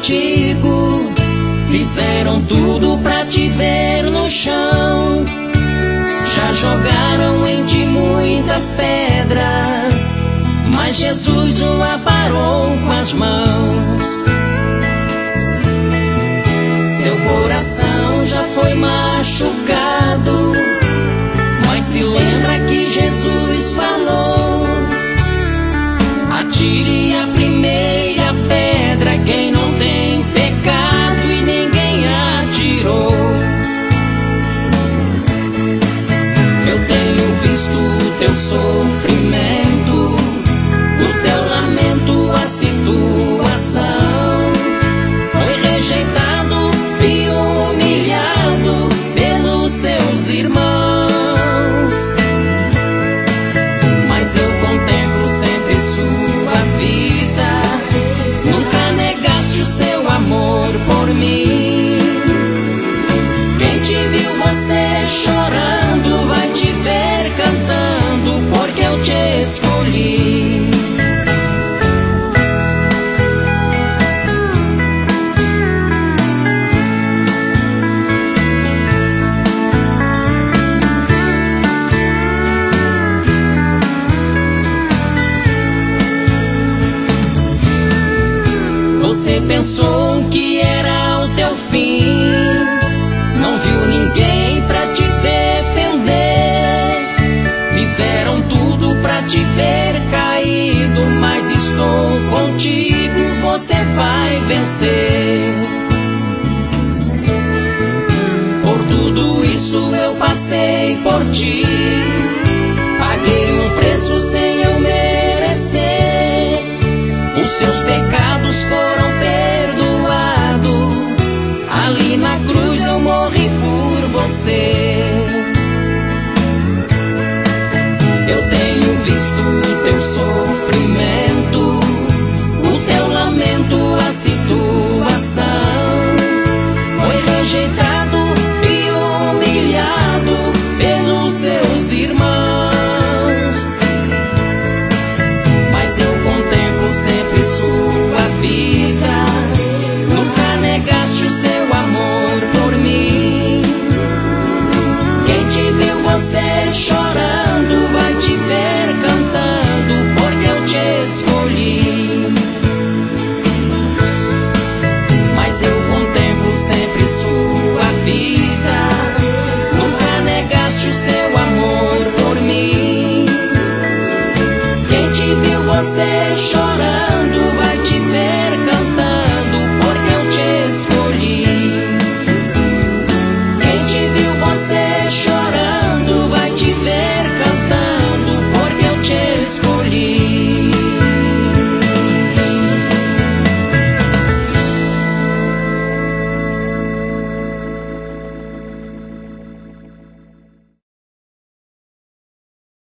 contigo. Fizeram tudo pra te ver no chão. Já jogaram em ti muitas pedras, mas Jesus o aparou com as mãos. O Você pensou que era o teu fim, não viu ninguém pra te defender. Fizeram tudo pra te ver caído, mas estou contigo, você vai vencer. Por tudo isso eu passei por ti, paguei um preço sem eu merecer. Os seus pecados você chorar.